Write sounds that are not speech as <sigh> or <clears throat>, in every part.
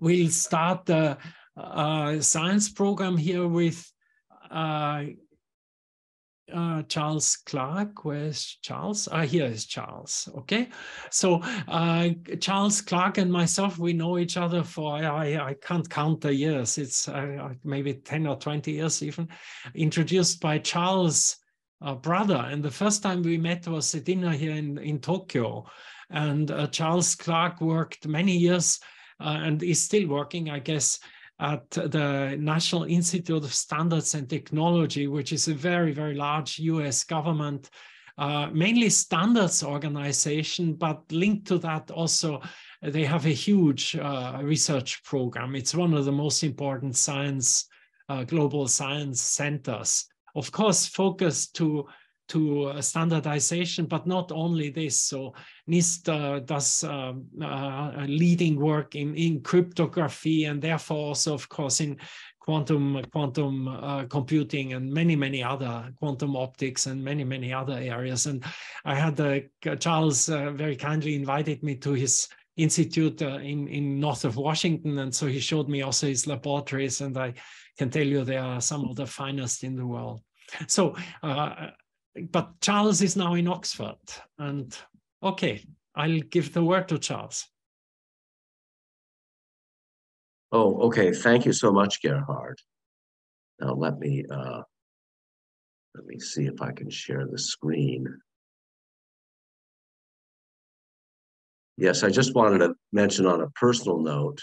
we'll start the uh, science program here with uh, uh, Charles Clark. Where's Charles? Ah, here is Charles. Okay, so uh, Charles Clark and myself, we know each other for I, I can't count the years. It's uh, maybe ten or twenty years even. Introduced by Charles' uh, brother, and the first time we met was a dinner here in in Tokyo, and Charles Clark worked many years and is still working, I guess at the National Institute of Standards and Technology, which is a very, very large US government, uh, mainly standards organization, but linked to that also, they have a huge uh, research program. It's one of the most important science, uh, global science centers. Of course, focused to to uh, standardization, but not only this. So NIST uh, does um, uh, leading work in, in cryptography and therefore also, of course, in quantum quantum uh, computing and many many other quantum optics and many many other areas. And I had uh, Charles uh, very kindly invited me to his institute in in north of Washington, and so he showed me also his laboratories, and I can tell you they are some of the finest in the world. So uh, but Charles is now in Oxford. And okay, I'll give the word to Charles. Oh, okay. Thank you so much, Gerhard. Now let me uh, let me see if I can share the screen. Yes, I just wanted to mention on a personal note,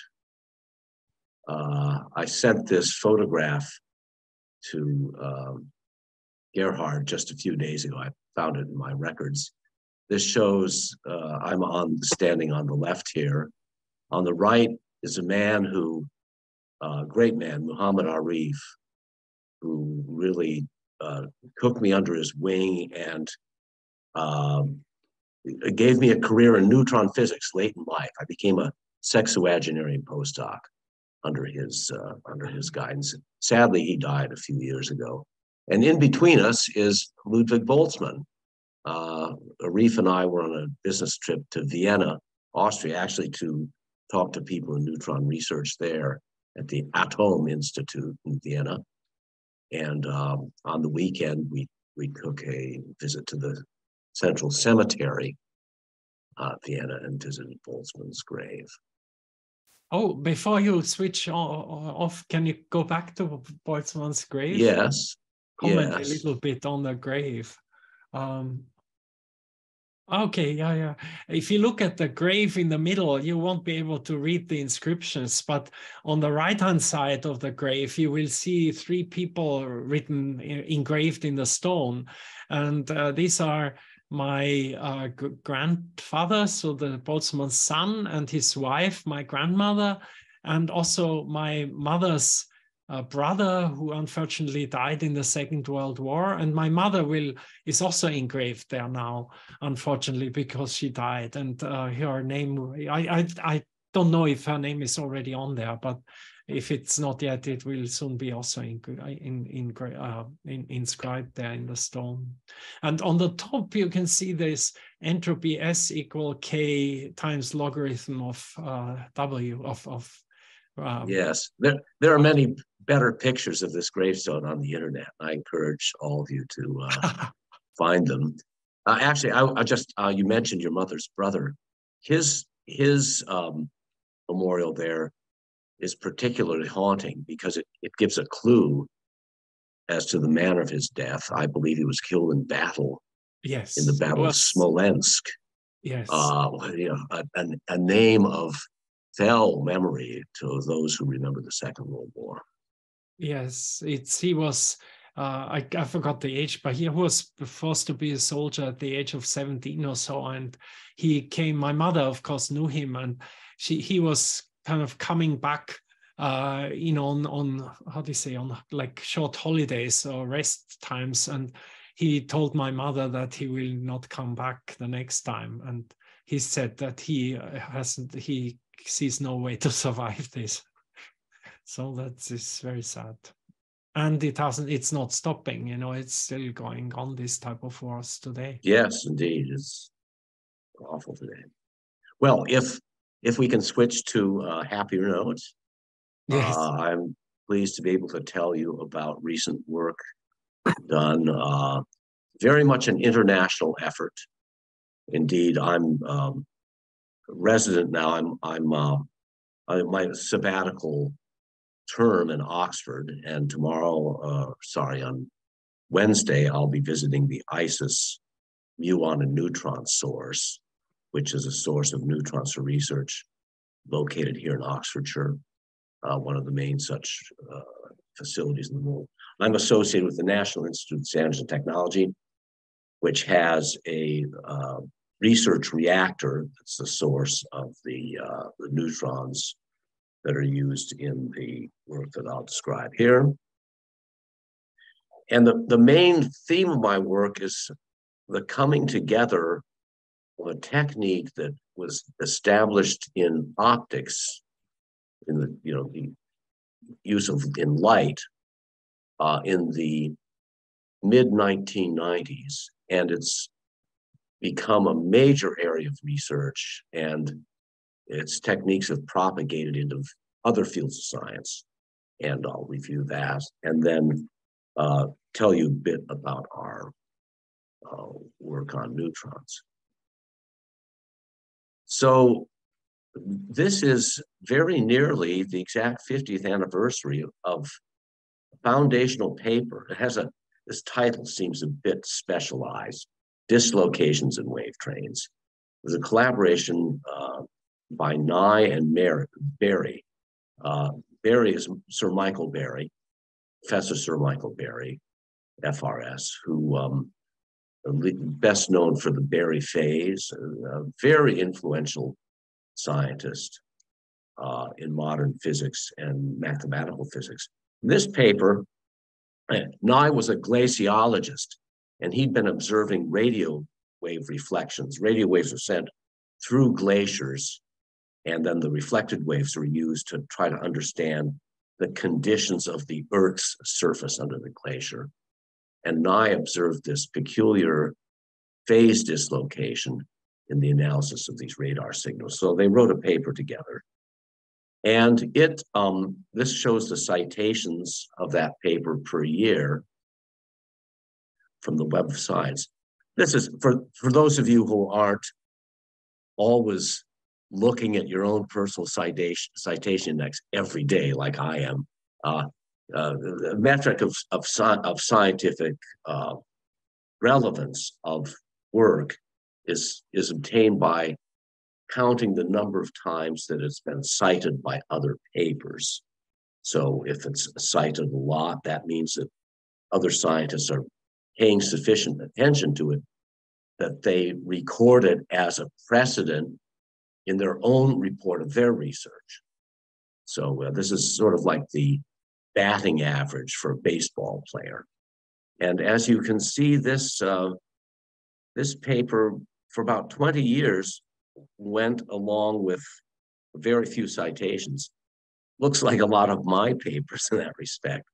uh, I sent this photograph to um, Gerhard just a few days ago. I found it in my records. This shows uh, I'm on standing on the left here. On the right is a man who, uh, great man, Muhammad Arif, who really uh, took me under his wing and um, gave me a career in neutron physics late in life. I became a sexuagenarian postdoc under his uh, under his guidance. Sadly, he died a few years ago. And in between us is Ludwig Boltzmann. Uh, Arif and I were on a business trip to Vienna, Austria, actually to talk to people in neutron research there at the Atom Institute in Vienna. And um, on the weekend, we, we took a visit to the Central Cemetery, uh, Vienna, and visited Boltzmann's grave. Oh, before you switch off, can you go back to Boltzmann's grave? Yes comment yes. a little bit on the grave. Um, okay, yeah, yeah. If you look at the grave in the middle, you won't be able to read the inscriptions, but on the right-hand side of the grave, you will see three people written, engraved in the stone. And uh, these are my uh, grandfather, so the Boltzmann's son and his wife, my grandmother, and also my mother's a brother who unfortunately died in the Second World War, and my mother will is also engraved there now, unfortunately, because she died. And uh, her name, I, I I don't know if her name is already on there, but if it's not yet, it will soon be also in, in, in, uh, in, inscribed there in the stone. And on the top, you can see this entropy S equal K times logarithm of uh, W of, of um, yes, there, there are many better pictures of this gravestone on the internet. I encourage all of you to uh, <laughs> find them. Uh, actually, I, I just uh, you mentioned your mother's brother. His his um, memorial there is particularly haunting because it, it gives a clue as to the manner of his death. I believe he was killed in battle. Yes, in the Battle of Smolensk. Yes, uh, you know, a, a, a name of fell memory to those who remember the Second World War. Yes, it's he was. Uh, I, I forgot the age, but he was forced to be a soldier at the age of 17 or so. And he came, my mother, of course, knew him, and she he was kind of coming back, uh, you know, on, on how do you say, on like short holidays or rest times. And he told my mother that he will not come back the next time. And he said that he hasn't, he sees no way to <laughs> survive this. So that is very sad. And it hasn't, it's not stopping, you know, it's still going on this type of wars today. Yes, indeed. It's awful today. Well, if if we can switch to uh, happier notes, Yes. uh, I'm pleased to be able to tell you about recent work done. Uh, very much an international effort. Indeed, I'm um, resident now. I'm I'm uh, I'm my sabbatical term in Oxford, and tomorrow, uh, sorry, on Wednesday, I'll be visiting the ISIS muon and neutron source, which is a source of neutrons for research located here in Oxfordshire, uh, one of the main such uh, facilities in the world. I'm associated with the National Institute of Standards and Technology, which has a uh, research reactor that's the source of the, uh, the neutrons that are used in the work that I'll describe here. And the, the main theme of my work is the coming together of a technique that was established in optics, in the you know the use of in light uh, in the mid 1990s, and it's become a major area of research, and its techniques have propagated into other fields of science, and I'll review that, and then uh, tell you a bit about our uh, work on neutrons. So this is very nearly the exact 50th anniversary of a foundational paper. It has a, this title seems a bit specialized, Dislocations in Wave Trains. It was a collaboration uh, by Nye and Mer Berry. Uh, Berry is Sir Michael Berry, Professor Sir Michael Berry, FRS, who um, best known for the Berry phase, a very influential scientist uh, in modern physics and mathematical physics. In this paper, Nye was a glaciologist, and he'd been observing radio wave reflections. Radio waves are sent through glaciers, and then the reflected waves are used to try to understand the conditions of the Earth's surface under the glacier. And Nye observed this peculiar phase dislocation in the analysis of these radar signals. So they wrote a paper together. And it um, this shows the citations of that paper per year from the websites. This is for, for those of you who aren't always looking at your own personal citation, citation index every day, like I am. Uh, uh, the metric of, of, of scientific uh, relevance of work is, is obtained by counting the number of times that it's been cited by other papers. So if it's cited a lot, that means that other scientists are paying sufficient attention to it that they record it as a precedent in their own report of their research. So uh, this is sort of like the batting average for a baseball player. And as you can see, this uh, this paper for about 20 years went along with very few citations. Looks like a lot of my papers in that respect.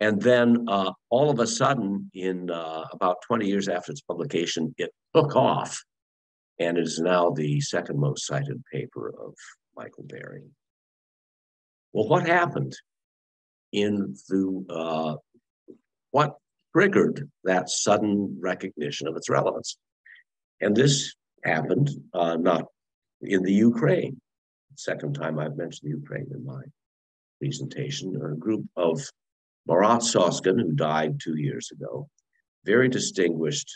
And then uh, all of a sudden, in uh, about 20 years after its publication, it took off and is now the second most cited paper of Michael Berry. Well, what happened in the uh, what triggered that sudden recognition of its relevance? And this happened uh, not in the Ukraine. Second time I've mentioned the Ukraine in my presentation. A group of Marat Soskin, who died two years ago, very distinguished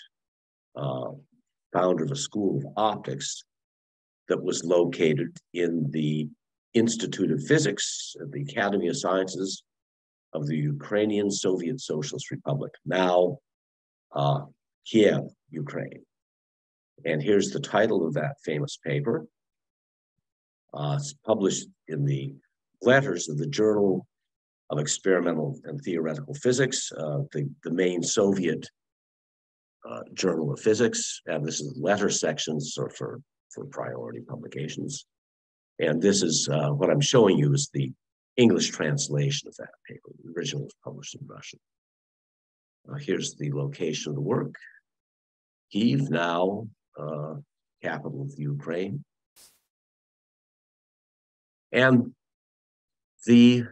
uh, founder of a school of optics that was located in the Institute of Physics at the Academy of Sciences of the Ukrainian Soviet Socialist Republic, now uh, Kiev, Ukraine. And here's the title of that famous paper. Uh, it's published in the letters of the Journal of Experimental and Theoretical Physics, uh, the, the main Soviet uh, Journal of Physics. And this is letter sections or for, for priority publications. And this is uh, what I'm showing you is the English translation of that paper. The original was published in Russian. Uh, here's the location of the work. Kiev, now uh, capital of Ukraine. And the,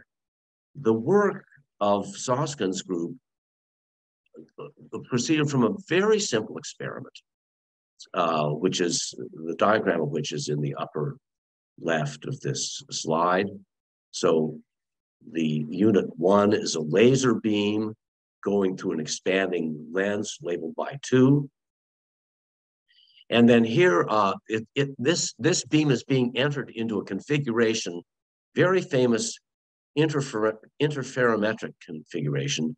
the work of Soskin's group uh, proceeded from a very simple experiment, uh, which is the diagram of which is in the upper left of this slide. So the unit one is a laser beam going through an expanding lens labeled by two. And then here, uh, it, it, this, this beam is being entered into a configuration, very famous interfer interferometric configuration,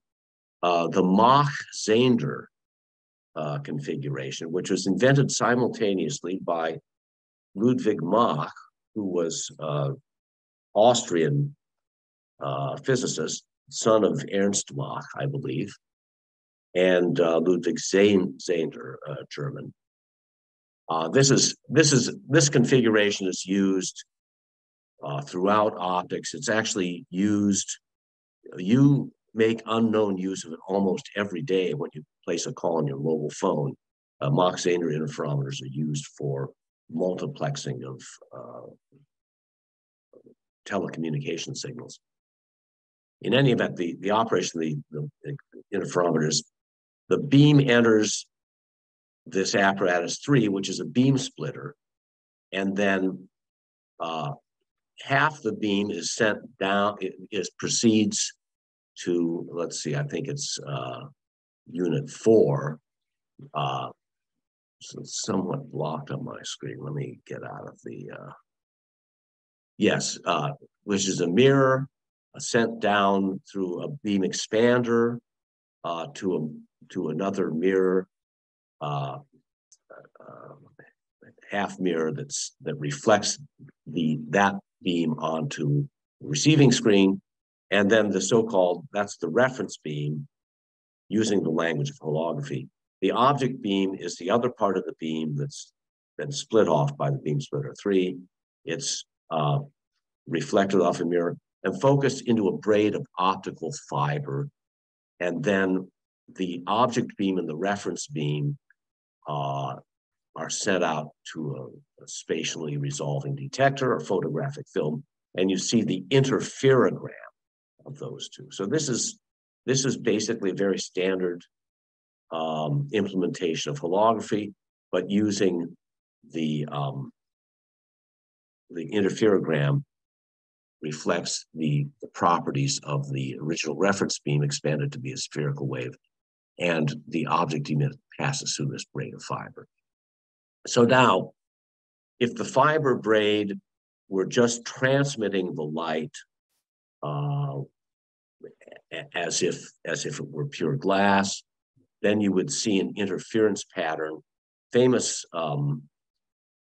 uh, the Mach-Zehnder uh, configuration, which was invented simultaneously by Ludwig Mach, who was uh, Austrian uh, physicist, son of Ernst Mach, I believe, and uh, Ludwig Zehnder, uh, German. This is this is this configuration is used uh, throughout optics. It's actually used. You make unknown use of it almost every day when you place a call on your mobile phone. Uh, Mach-Zehnder interferometers are used for multiplexing of uh, telecommunication signals. In any event, the, the operation of the, the, the interferometers, the beam enters this apparatus three, which is a beam splitter, and then uh, half the beam is sent down, it is proceeds to, let's see, I think it's uh, unit four. Uh, so it's somewhat blocked on my screen. Let me get out of the, uh, yes, uh, which is a mirror sent down through a beam expander uh, to a to another mirror, uh, uh, half mirror that's that reflects the that beam onto the receiving screen, and then the so-called that's the reference beam using the language of holography. The object beam is the other part of the beam that's been split off by the beam splitter three. It's uh, reflected off a mirror and focused into a braid of optical fiber. And then the object beam and the reference beam uh, are sent out to a, a, spatially resolving detector or photographic film, and you see the interferogram of those two. So this is this is basically a very standard um, implementation of holography, but using the um, the interferogram reflects the, the properties of the original reference beam expanded to be a spherical wave, and the object emit passes through this braid of fiber. So now, if the fiber braid were just transmitting the light uh, as if as if it were pure glass, then you would see an interference pattern, famous um,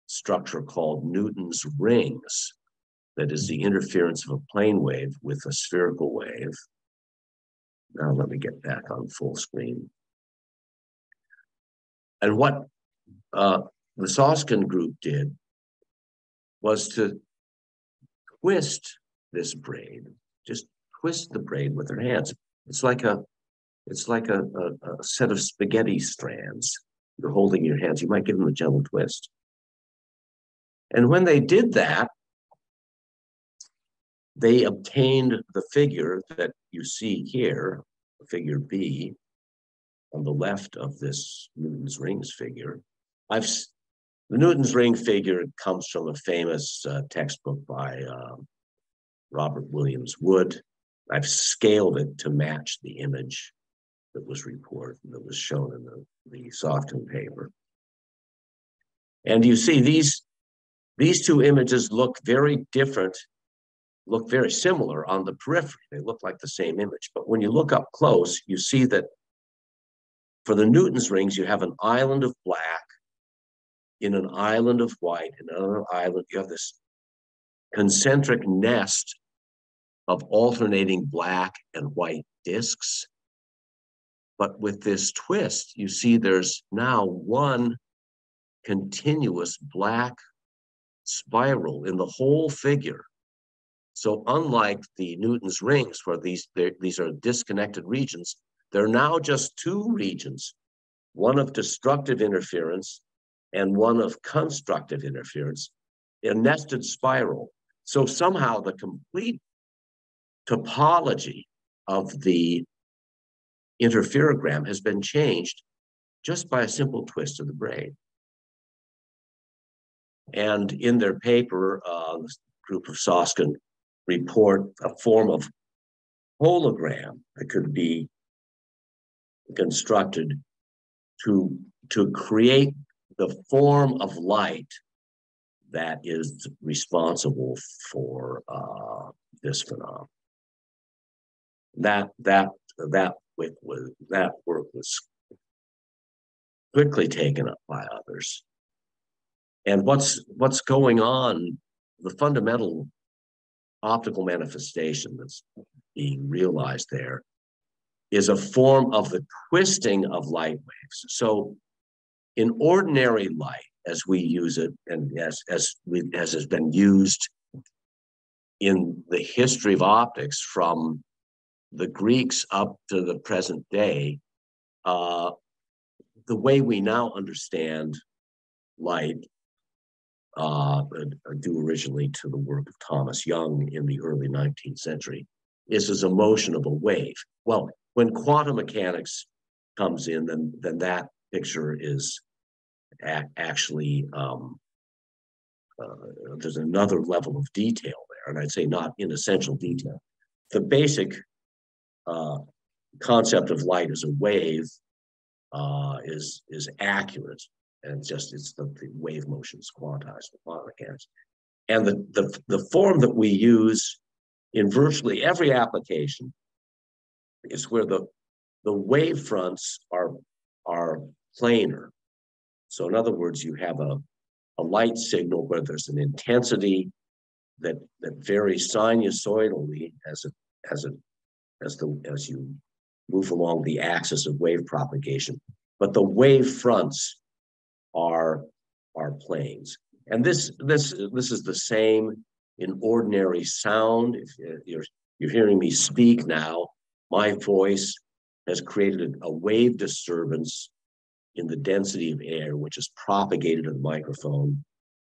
structure called Newton's rings, that is the interference of a plane wave with a spherical wave. Now let me get back on full screen. And what uh, the Soskin group did was to twist this braid, just twist the braid with their hands. It's like a it's like a, a, a set of spaghetti strands. You're holding your hands. You might give them a gentle twist. And when they did that, they obtained the figure that you see here, figure B, on the left of this Newton's rings figure. I've the Newton's ring figure comes from a famous uh, textbook by uh, Robert Williams Wood. I've scaled it to match the image that was reported, that was shown in the, the Soskin paper. And you see these, these two images look very different look very similar on the periphery. They look like the same image. But when you look up close, you see that for the Newton's rings, you have an island of black in an island of white, in another island, you have this concentric nest of alternating black and white disks. But with this twist, you see there's now one continuous black spiral in the whole figure so unlike the Newton's rings, where these, these are disconnected regions, there are now just two regions, one of destructive interference and one of constructive interference, a nested spiral. so somehow the complete topology of the interferogram has been changed just by a simple twist of the brain. And in their paper, uh, the group of Soskin report a form of hologram that could be constructed to, to create the form of light that is responsible for uh, this phenomenon. That that that was that work was quickly taken up by others. And what's what's going on, the fundamental optical manifestation that's being realized there is a form of the twisting of light waves. So in ordinary light, as we use it and as as we as has been used in the history of optics from the Greeks up to the present day, uh, the way we now understand light, uh, due originally to the work of Thomas Young in the early 19th century, is as a motion of a wave. Well, when quantum mechanics comes in, then then that picture is a- actually um, uh, there's another level of detail there, and I'd say not in essential detail. The basic uh, concept of light as a wave uh, is is accurate, and just it's the, the wave motions quantized with quantum mechanics, and the, the the form that we use in virtually every application is where the the wave fronts are are planar. So in other words, you have a, a light signal where there's an intensity that that varies sinusoidally as it as it as the as you move along the axis of wave propagation. But the wave fronts are are planes. And this this this is the same in ordinary sound. If uh, you're you're hearing me speak now, my voice has created a wave disturbance in the density of air, which is propagated to the microphone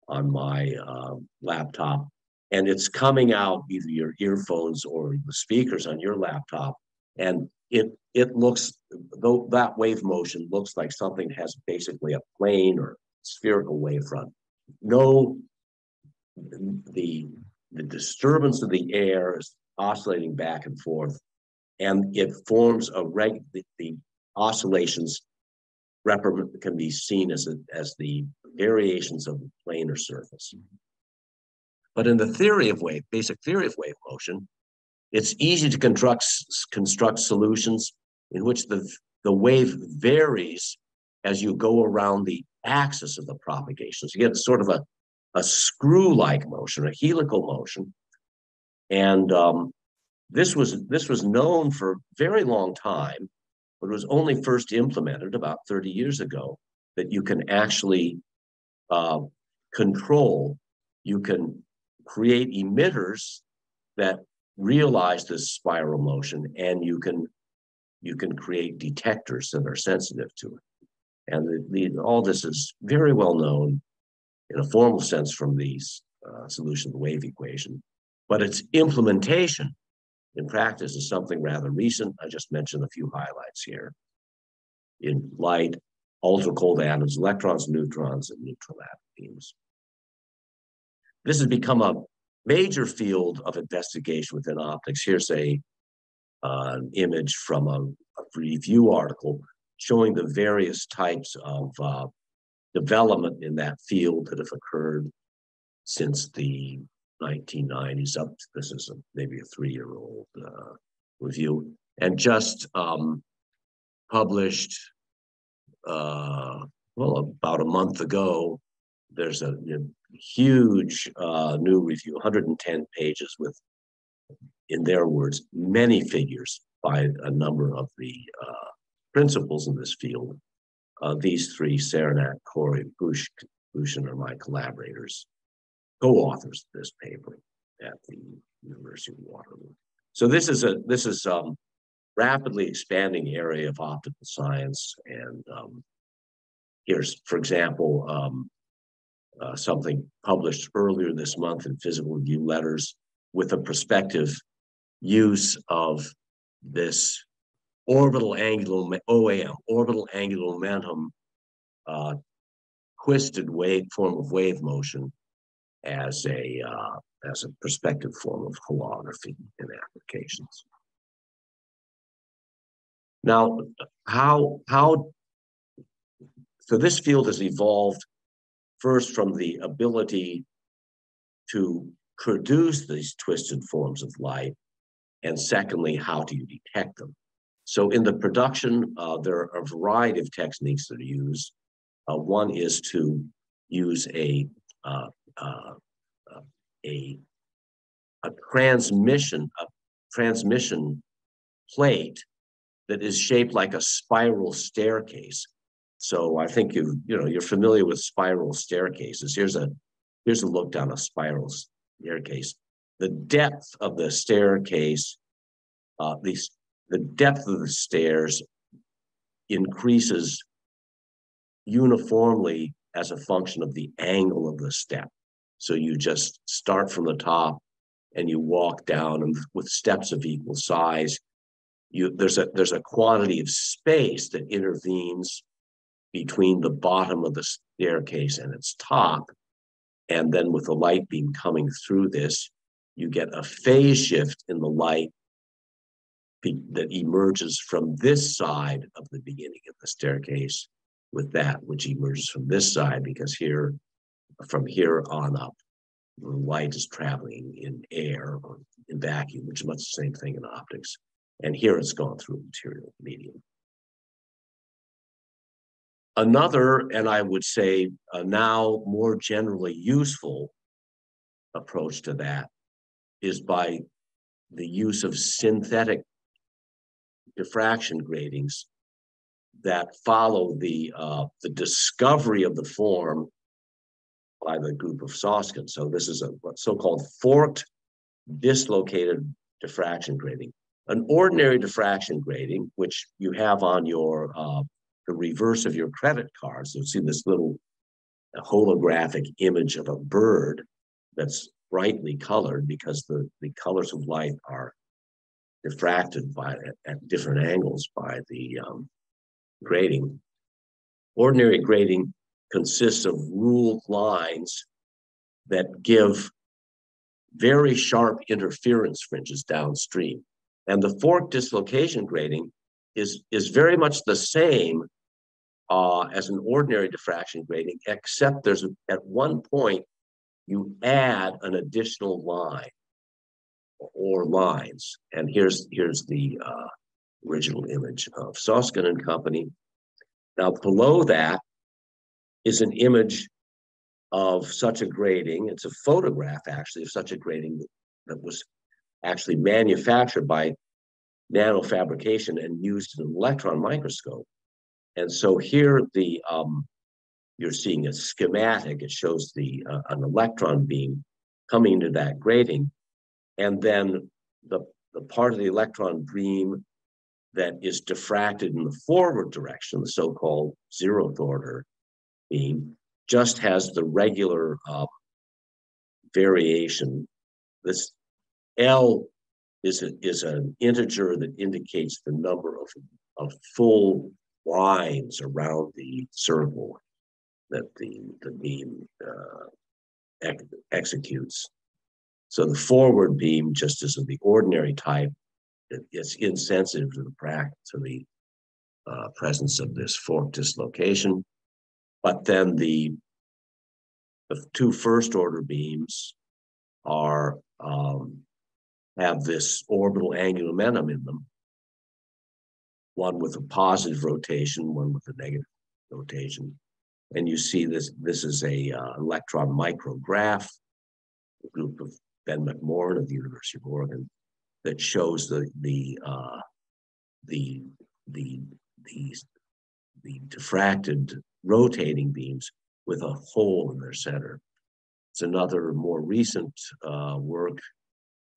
on my uh, laptop. And it's coming out either your earphones or the speakers on your laptop. And it it looks though that wave motion looks like something has basically a plane or spherical wavefront. No the the disturbance of the air is oscillating back and forth. And it forms a reg the, the oscillations can be seen as a, as the variations of the planar surface but in the theory of wave, basic theory of wave motion, it's easy to construct, construct solutions in which the, the wave varies as you go around the axis of the propagation. So you get sort of a, a screw-like motion, a helical motion. And um, this was this was known for a very long time, but it was only first implemented about 30 years ago that you can actually uh, control, you can create emitters that realize this spiral motion and you can you can create detectors that are sensitive to it. And the, the, all this is very well known in a formal sense from the uh, solution of the wave equation but its implementation in practice is something rather recent. I just mentioned a few highlights here. In light ultra cold atoms electrons neutrons and neutral atom beams this has become a major field of investigation within optics. Here's a uh, an image from a, a, review article showing the various types of uh, development in that field that have occurred since the 1990s up this is a, maybe a three-year-old uh, review and just um, published uh, well about a month ago there's a, a huge uh, new review, 110 pages with, in their words, many figures by a number of the uh, principals in this field. Uh, these three, Sarenac, Cory, Bush, Pushin, are my collaborators, co-authors of this paper at the University of Waterloo. So this is a this is um, rapidly expanding area of optical science, and um, here's, for example, um, uh, something published earlier this month in Physical Review Letters with a prospective use of this orbital angular OAM, orbital angular momentum, uh, twisted wave form of wave motion as a uh, as a prospective form of holography in applications. Now, how how so this field has evolved first from the ability to produce these twisted forms of light, and secondly, how do you detect them? So in the production, uh, there are a variety of techniques that are used. Uh, one is to use a uh, uh a a transmission a transmission plate that is shaped like a spiral staircase. So I think you you know you're familiar with spiral staircases. Here's a here's a look down a spiral staircase. The depth of the staircase, uh, the the depth of the stairs increases uniformly as a function of the angle of the step. So you just start from the top and you walk down and with steps of equal size, you there's a there's a quantity of space that intervenes between the bottom of the staircase and its top. And then with the light beam coming through this, you get a phase shift in the light that emerges from this side of the beginning of the staircase with that which emerges from this side because here from here on up light is traveling in air or in vacuum which is much the same thing in optics. And here it's gone through a material medium. Another and i would say now more generally useful approach to that is by the use of synthetic diffraction gratings that follow the uh, the discovery of the form by the group of Soskin. So this is a so-called forked dislocated diffraction grating. An ordinary diffraction grating, which you have on your uh, the reverse of your credit card. So see this little holographic image of a bird that's brightly colored because the, the colors of light are diffracted by at, at different angles by the um, grating. Ordinary grating consists of ruled lines that give very sharp interference fringes downstream. And the fork dislocation grating is, is very much the same uh, as an ordinary diffraction grating, except there's a, at one point you add an additional line or lines. And here's here's the uh, original image of Soskin and Company. Now below that is an image of such a grating. It's a photograph actually of such a grating that was actually manufactured by nanofabrication and used in an electron microscope. And so here the um, you're seeing a schematic. It shows the uh, an electron beam coming into that grating and then the, the part of the electron beam that is diffracted in the forward direction, the so-called zeroth order beam, just has the regular uh, variation. This L is, a, is an integer that indicates the number of, of full lines around the circle that the, the beam uh, ex executes. So the forward beam, just as of the ordinary type, it's insensitive to the to the uh, presence of this fork dislocation. But then the, the two first order beams are um, have this orbital angular momentum in them, one with a positive rotation, one with a negative rotation. And you see this, this is a uh, electron micrograph, a group of Ben McMorran of the University of Oregon that shows the the uh, the the the the diffracted rotating beams with a hole in their center. It's another more recent uh, work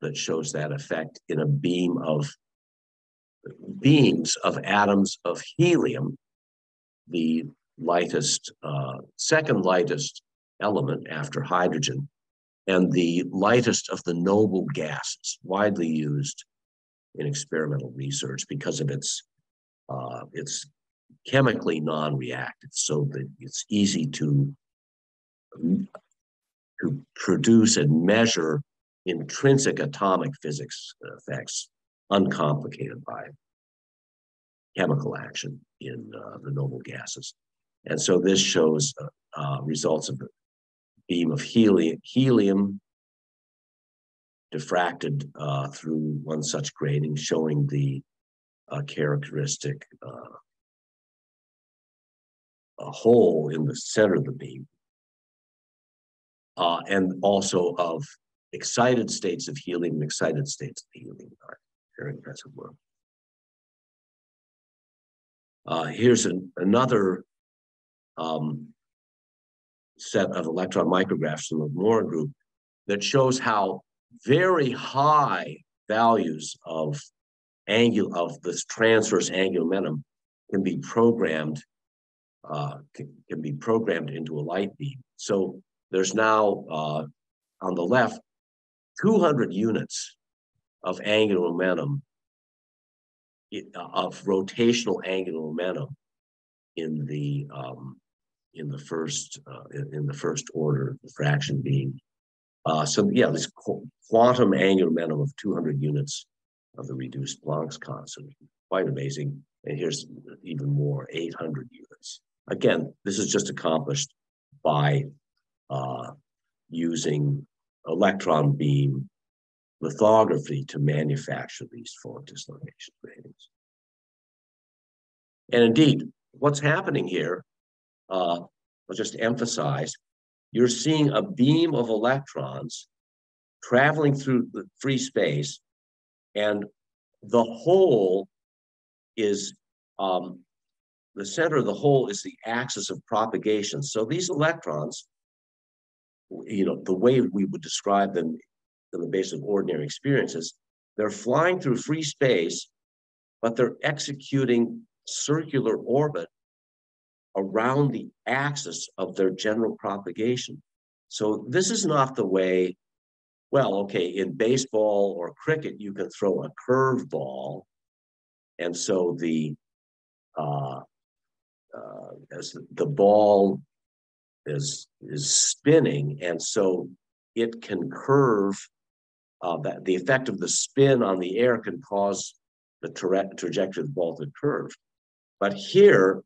that shows that effect in a beam of beams of atoms of helium, the lightest, uh, second lightest element after hydrogen and the lightest of the noble gases, widely used in experimental research because of its uh, its chemically non-reactive, so that it's easy to to produce and measure intrinsic atomic physics effects uncomplicated by chemical action in uh, the noble gases. And so this shows uh, uh, results of a beam of helium, helium diffracted uh, through one such grating, showing the uh, characteristic uh, a hole in the center of the beam, uh, and also of excited states of helium and excited states of helium very impressive work. Uh, here's an, another um, set of electron micrographs from the Moore group that shows how very high values of angle of this transverse angular momentum can be programmed uh, can, can, be programmed into a light beam. So there's now uh, on the left 200 units of angular momentum of rotational angular momentum in the um, in the first uh, in the first order diffraction beam. Uh, so yeah, this qu quantum angular momentum of 200 units of the reduced Planck's constant, quite amazing. And here's even more, 800 units. Again, this is just accomplished by uh, using electron beam lithography to manufacture these fork dislocation gratings. And indeed, what's happening here, uh, I'll just emphasize, you're seeing a beam of electrons traveling through the free space, and the hole is um, the center of the hole is the axis of propagation. So these electrons, you know, the way we would describe them on the basis of ordinary experiences, they're flying through free space, but they're executing circular orbit around the axis of their general propagation. So this is not the way, well, okay, in baseball or cricket, you can throw a curve ball. And so the uh, uh, as the ball is is spinning, and so it can curve. Uh, that the effect of the spin on the air can cause the tra- trajectory of the ball to curve. But here,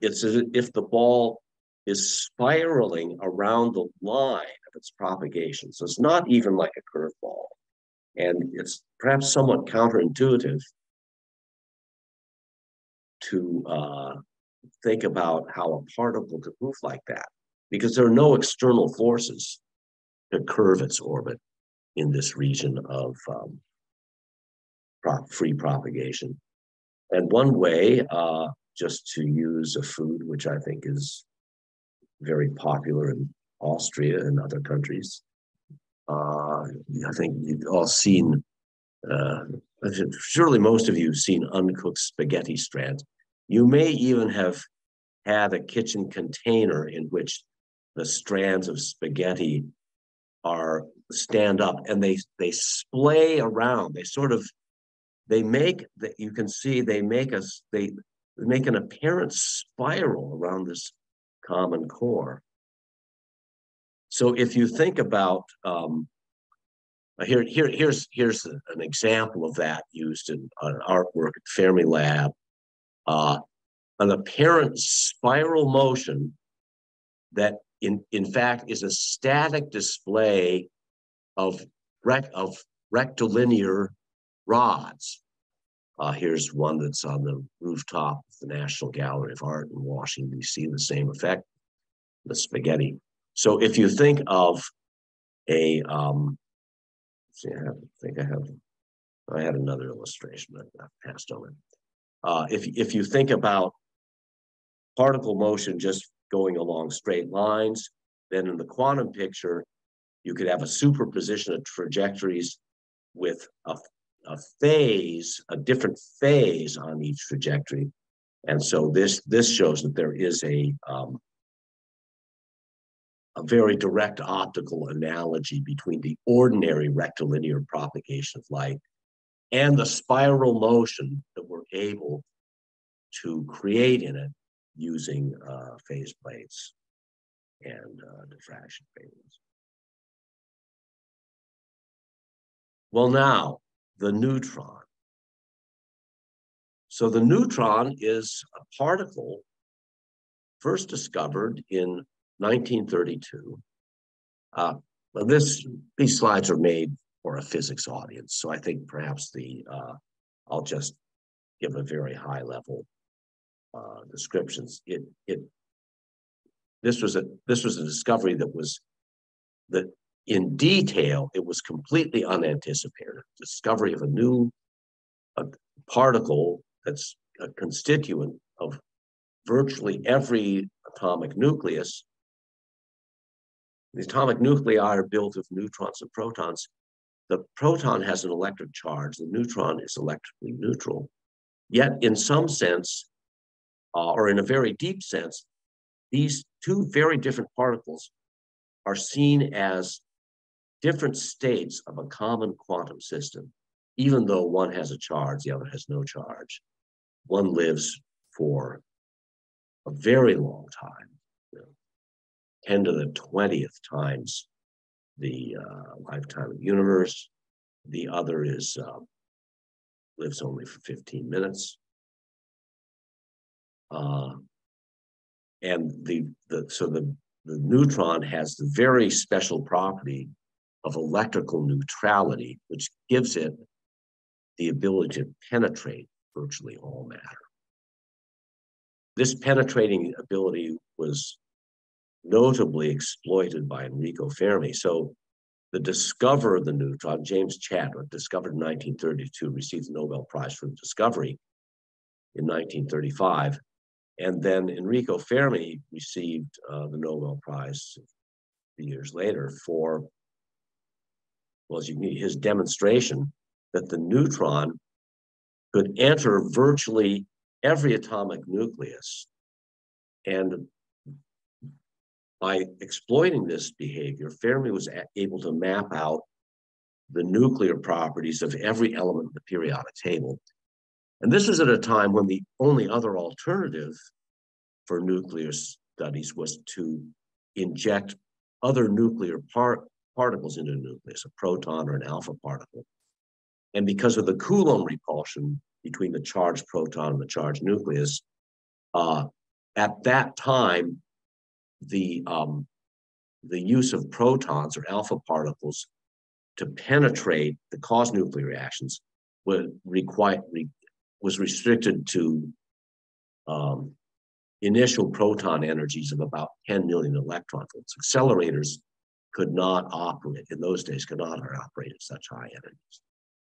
it's as if the ball is spiraling around the line of its propagation. So it's not even like a curveball. And it's perhaps somewhat counterintuitive to uh, think about how a particle could move like that because there are no external forces to curve its orbit in this region of um, free propagation. And one way, uh, just to use a food which I think is very popular in Austria and other countries. Uh, I think you've all seen, uh, surely most of you have seen uncooked spaghetti strands. You may even have had a kitchen container in which the strands of spaghetti are stand up and they they splay around. They sort of they make that you can see they make us they make an apparent spiral around this common core. So if you think about um, here, here, here's here's an example of that used in an artwork at Fermilab uh, an apparent spiral motion that in, in fact is a static display of, rect, of rectilinear rods. Uh, here's one that's on the rooftop of the National Gallery of Art in Washington, D.C., the same effect, the spaghetti. So if you think of a, um, see, I, have, I think I have, I had another illustration that I passed it. Uh, if, if you think about particle motion just going along straight lines, then in the quantum picture, you could have a superposition of trajectories with a, a phase, a different phase on each trajectory. And so this, this shows that there is a, um, a very direct optical analogy between the ordinary rectilinear propagation of light and the spiral motion that we're able to create in it using uh, phase plates and uh, diffraction gratings. Well, now, the neutron. So the neutron is a particle first discovered in 1932. Uh, well, this these slides are made for a physics audience, so I think perhaps the uh, I'll just give a very high level uh, descriptions. It it this was a this was a discovery that was that in detail it was completely unanticipated. Discovery of a new a particle that's a constituent of virtually every atomic nucleus the atomic nuclei are built of neutrons and protons. The proton has an electric charge, the neutron is electrically neutral. Yet, in some sense, uh, or in a very deep sense, these two very different particles are seen as different states of a common quantum system, even though one has a charge, the other has no charge. One lives for a very long time 10 to the 20th times the uh, lifetime of the universe. The other is uh, lives only for 15 minutes. Uh, and the, the so the, the neutron has the very special property of electrical neutrality, which gives it the ability to penetrate virtually all matter. This penetrating ability was notably exploited by Enrico Fermi. So the discoverer of the neutron, James Chadwick, discovered in 1932, received the Nobel Prize for the discovery in 1935. And then Enrico Fermi received uh, the Nobel Prize years later for, well, as you can, his demonstration that the neutron could enter virtually every atomic nucleus and by exploiting this behavior, Fermi was able to map out the nuclear properties of every element of the periodic table. And this was at a time when the only other alternative for nuclear studies was to inject other nuclear par particles into a nucleus, a proton or an alpha particle. And because of the Coulomb repulsion between the charged proton and the charged nucleus, uh, at that time, the um, the use of protons or alpha particles to penetrate the cause nuclear reactions was required re, was restricted to um, initial proton energies of about 10 million electron volts. Accelerators could not operate in those days, could not operate at such high energies.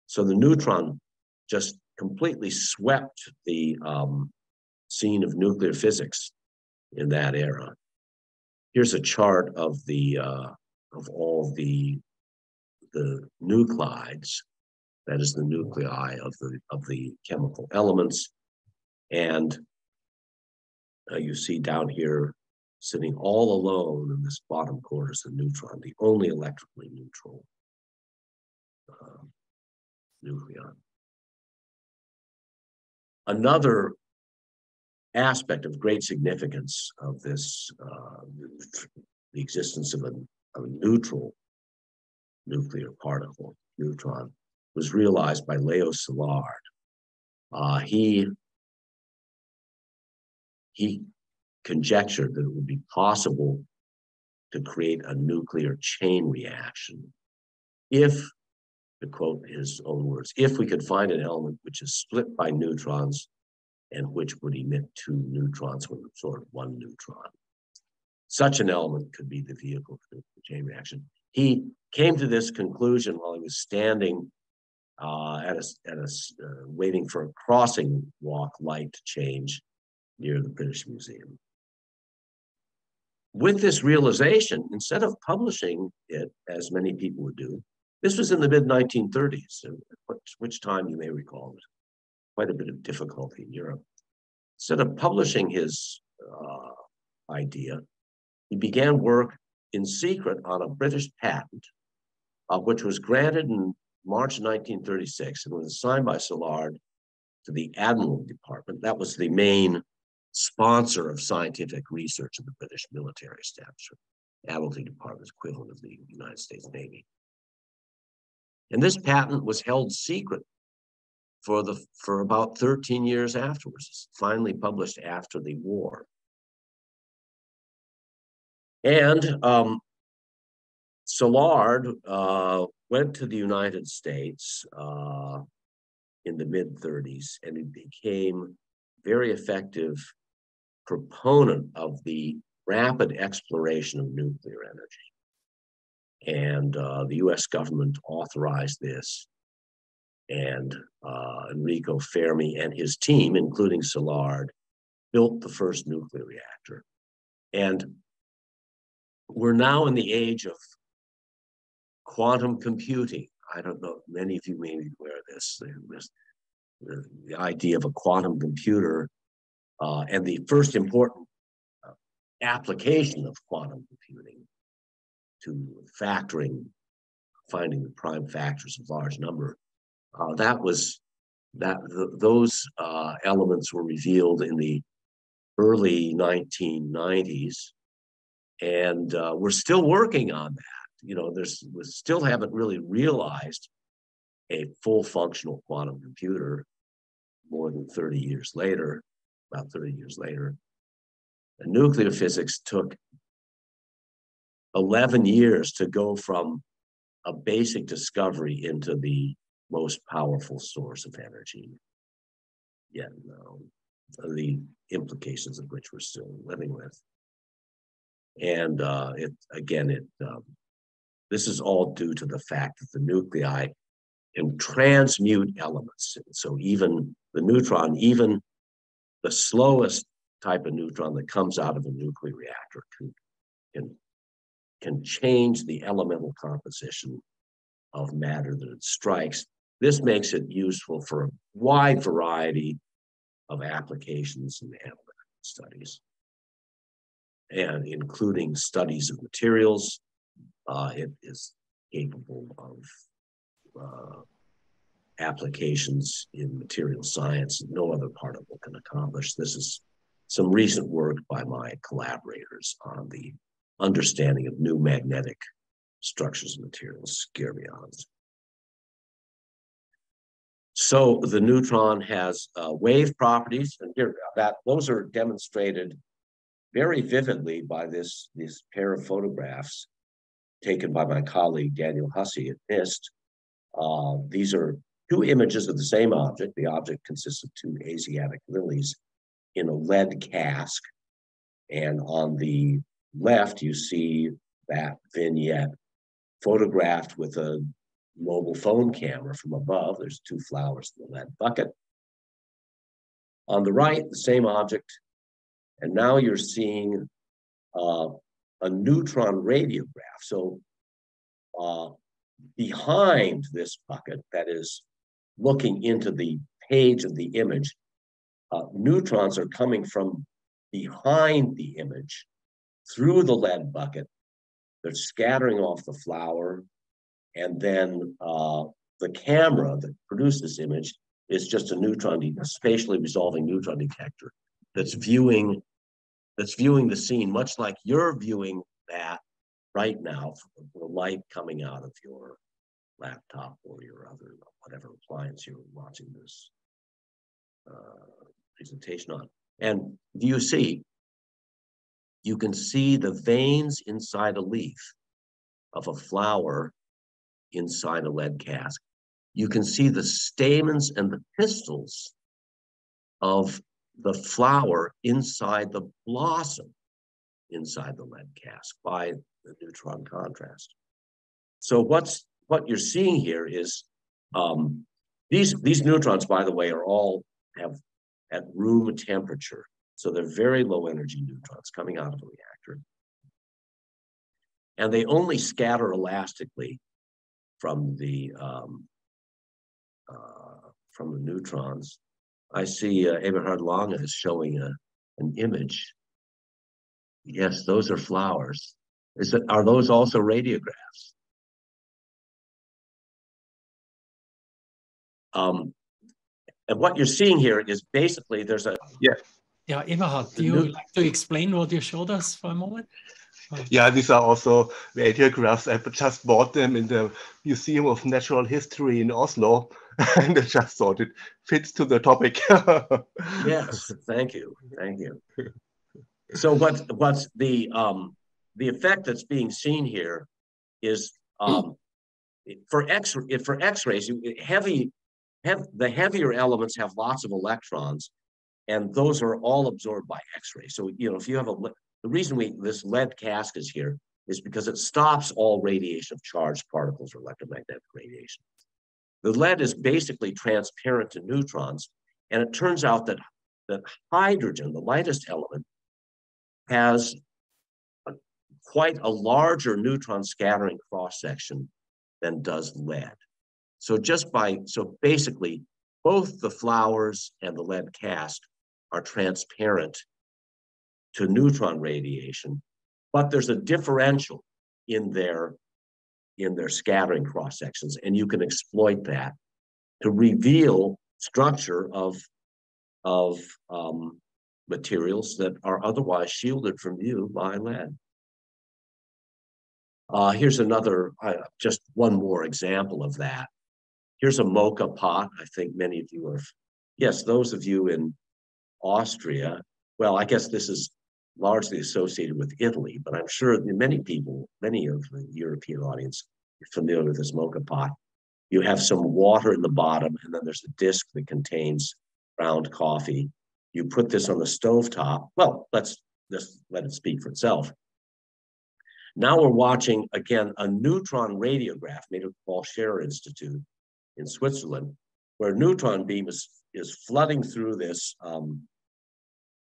So the neutron just completely swept the um, scene of nuclear physics in that era here's a chart of the uh, of all the the nuclides, that is the nuclei of the of the chemical elements, and uh, you see down here sitting all alone in this bottom corner is the neutron, the only electrically neutral uh, nucleon. Another aspect of great significance of this, uh, the existence of a, of a neutral nuclear particle, neutron, was realized by Leo Szilard. Uh, he, he conjectured that it would be possible to create a nuclear chain reaction if, to quote his own words, if we could find an element which is split by neutrons and which would emit two neutrons when absorb one neutron. Such an element could be the vehicle for the chain reaction. He came to this conclusion while he was standing uh, at a, at a uh, waiting for a crossing walk light to change near the British Museum. With this realization, instead of publishing it, as many people would do, this was in the mid 1930s, which time you may recall quite a bit of difficulty in Europe. Instead of publishing his uh, idea, he began work in secret on a British patent, uh, which was granted in March 1936 and was assigned by Szilard to the Admiral Department. That was the main sponsor of scientific research in the British military establishment. Admiralty Department equivalent of the United States Navy. And this patent was held secret for the for about 13 years afterwards. Finally published after the war. And um, uh, went to the United States uh, in the mid 30s and he became very effective proponent of the rapid exploration of nuclear energy. And uh, the US government authorized this. And uh, Enrico Fermi and his team, including Szilard, built the first nuclear reactor. And we're now in the age of quantum computing. I don't know, many of you may be aware of this. this the, the idea of a quantum computer uh, and the first important uh, application of quantum computing to factoring, finding the prime factors of large number. Uh, that was that th those uh, elements were revealed in the early 1990s, and uh, we're still working on that. You know, there's we still haven't really realized a full functional quantum computer more than 30 years later, about 30 years later. And nuclear physics took 11 years to go from a basic discovery into the most powerful source of energy yet known, the implications of which we're still living with. And uh, it again, it um, this is all due to the fact that the nuclei can transmute elements. So even the neutron, even the slowest type of neutron that comes out of a nuclear reactor can, can, can change the elemental composition of matter that it strikes. This makes it useful for a wide variety of applications and analytical studies, and including studies of materials. Uh, it is capable of uh, applications in material science no other particle can accomplish. This is some recent work by my collaborators on the understanding of new magnetic structures of materials, skyrmions. So the neutron has uh, wave properties, and here that those are demonstrated very vividly by this this pair of photographs taken by my colleague Daniel Hussey at NIST. Uh, these are two images of the same object. The object consists of two Asiatic lilies in a lead cask. And on the left, you see that vignette photographed with a mobile phone camera from above. There's two flowers in the lead bucket. On the right, the same object. And now you're seeing uh, a neutron radiograph. So uh, behind this bucket, that is looking into the page of the image, uh, neutrons are coming from behind the image through the lead bucket. They're scattering off the flower, and then uh, the camera that produced this image is just a neutron, a spatially resolving neutron detector that's viewing that's viewing the scene, much like you're viewing that right now, the light coming out of your laptop or your other whatever appliance you're watching this uh, presentation on. And do you see? You can see the veins inside a leaf of a flower inside a lead cask. You can see the stamens and the pistils of the flower inside the blossom inside the lead cask by the neutron contrast. So what's what you're seeing here is um, these these neutrons, by the way, are all have at room temperature, so they're very low energy neutrons coming out of the reactor, and they only scatter elastically from the um, uh, from the neutrons. I see uh, Eberhard Lange is showing a, an image. Yes, those are flowers Is it, are those also radiographs? Um, and what you're seeing here is basically there's a yeah yeah Eberhard, do you like to explain what you showed us for a moment? Yeah, these are also radiographs. I just bought them in the Museum of Natural History in Oslo, <laughs> and I just thought it fits to the topic. <laughs> yes, thank you, thank you. So what what's the um, the effect that's being seen here is um, for X for X-rays, heavy, have the heavier elements have lots of electrons, and those are all absorbed by X-rays. So you know if you have a the reason we this lead cask is here is because it stops all radiation of charged particles or electromagnetic radiation. The lead is basically transparent to neutrons, and it turns out that, that hydrogen, the lightest element, has a, quite a larger neutron scattering cross section than does lead. So just by, so basically, both the flowers and the lead cast are transparent to neutron radiation, but there's a differential in their in their scattering cross sections, and you can exploit that to reveal structure of of um, materials that are otherwise shielded from view by lead. Uh, here's another, uh, just one more example of that. Here's a mocha pot. I think many of you are, yes, those of you in Austria. Well, I guess this is largely associated with Italy, but I'm sure many people, many of the European audience are familiar with this mocha pot. You have some water in the bottom, and then there's a disc that contains ground coffee. You put this on the stove top. Well, let's just let it speak for itself. Now we're watching again a neutron radiograph made at the Paul Scherrer Institute in Switzerland, where a neutron beam is, is flooding through this um,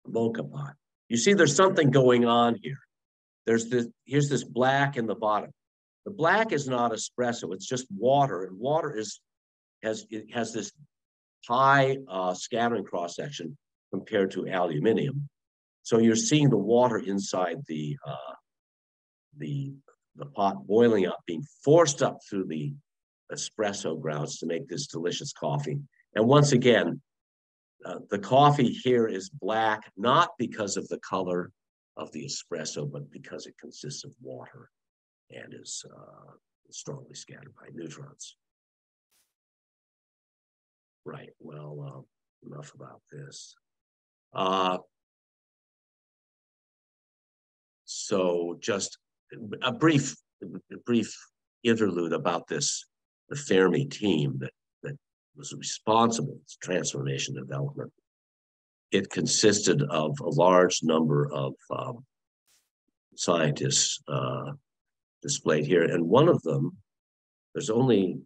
mocha pot. You see, there's something going on here. There's this, here's this black in the bottom. The black is not espresso, it's just water. And water is has it has this high uh, scattering cross section compared to aluminium. So you're seeing the water inside the uh, the the pot boiling up, being forced up through the espresso grounds to make this delicious coffee. And once again, uh, the coffee here is black, not because of the color of the espresso, but because it consists of water and is uh, strongly scattered by neutrons. Right, well, uh, enough about this. Uh, so just a brief, a brief interlude about this, the Fermi team that was responsible for transformation development. It consisted of a large number of um, scientists uh, displayed here, and one of them, there's only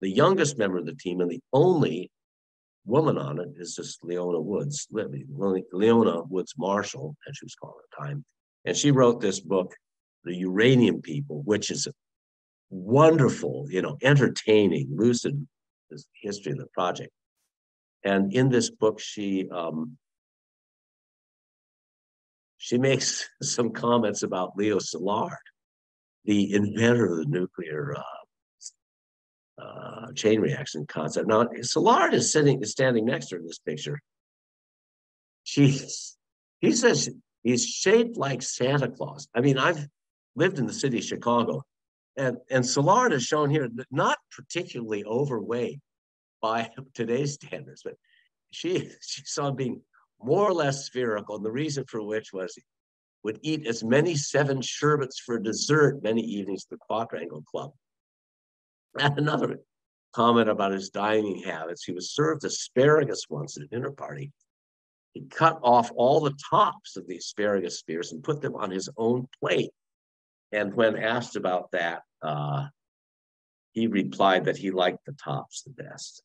the youngest member of the team and the only woman on it is this Leona Woods, Leona Woods Marshall, as she was called at the time. And she wrote this book, The Uranium People, which is wonderful, you know, entertaining, lucid the history of the project. And in this book, she um, she makes <laughs> some comments about Leo Szilard, the inventor of the nuclear uh, uh, chain reaction concept. Now, Szilard is sitting, is standing next to her in this picture. She, he says he's shaped like Santa Claus. I mean, I've lived in the city of Chicago, and and Szilard is shown here not particularly overweight by <laughs> today's standards, but she <laughs> she saw him being more or less spherical, and the reason for which was he would eat as many seven sherbets for dessert many evenings at the Quadrangle Club. And another comment about his dining habits, he was served asparagus once at a dinner party. He cut off all the tops of the asparagus spears and put them on his own plate. And when asked about that, uh, he replied that he liked the tops the best.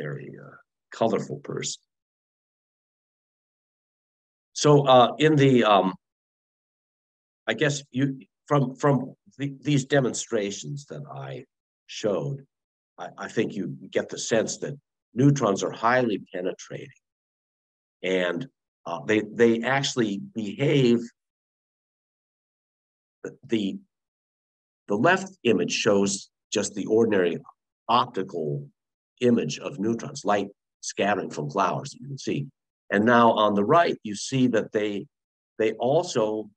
Very uh, colorful person. So uh, in the, um, I guess you from from the, these demonstrations that I showed, I, I think you get the sense that neutrons are highly penetrating, and uh, they they actually behave the, the left image shows just the ordinary optical image of neutrons, light scattering from flowers, you can see. And now on the right, you see that they, they also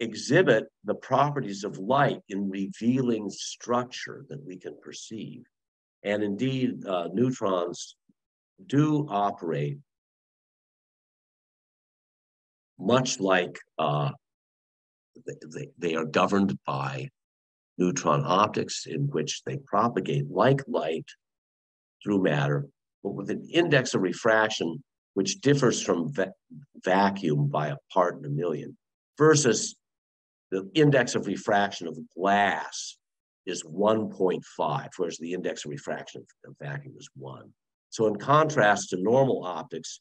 exhibit the properties of light in revealing structure that we can perceive. And indeed, uh, neutrons do operate much like uh, they, they are governed by neutron optics in which they propagate like light through matter, but with an index of refraction which differs from va vacuum by a part in a million, versus the index of refraction of glass is 1.5, whereas the index of refraction of vacuum is 1. So in contrast to normal optics,